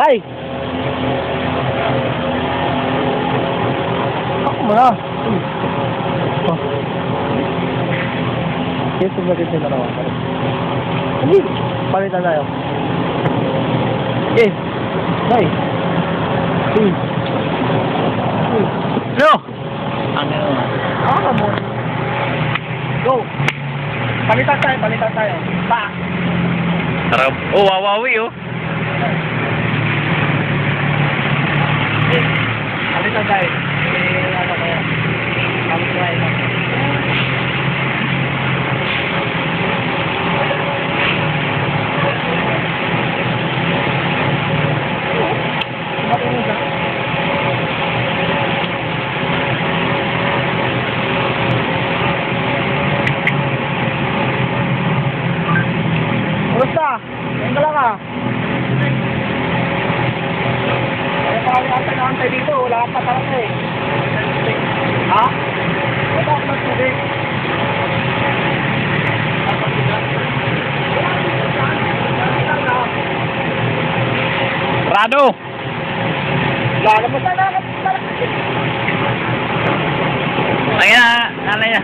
Ay! Ako mo na. Yes, sumagot nila naman. Hindi. Palitan tayo. Eh. Ay. Hmm. Yo! Ang ano? Ah, mo. Go. Palitan tayo, palitan tayo. Pa. Sarap. Oh, wawawi oh. Eh, tayo. Eh, ano kaya? Ano kaya? Kumusta? Ngayon ka lang ah. Naantay dito, wala kang patarang eh. Ha? Wala akong magtubig. Rado! Wala naman sana. Ayan na, nanay na.